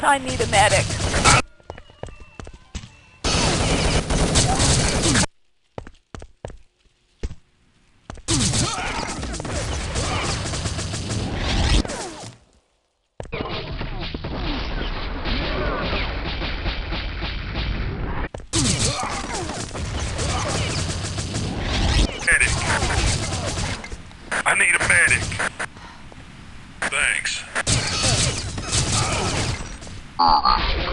I need a medic. Medic. I need a medic. Thanks. I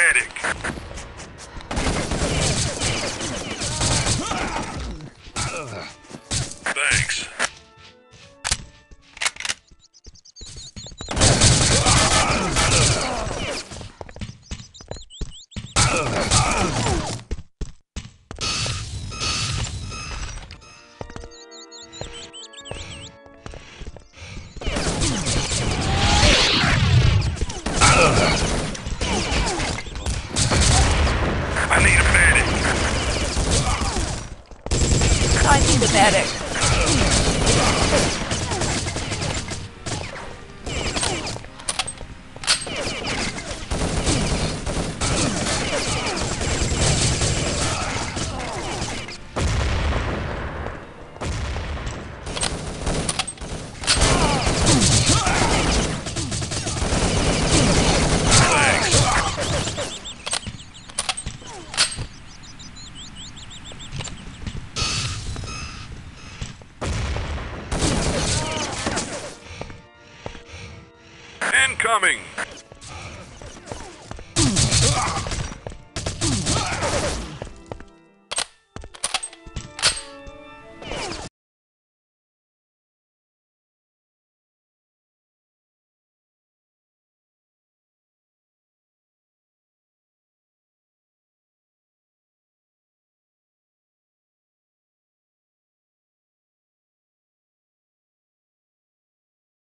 medic. Thanks. I I coming.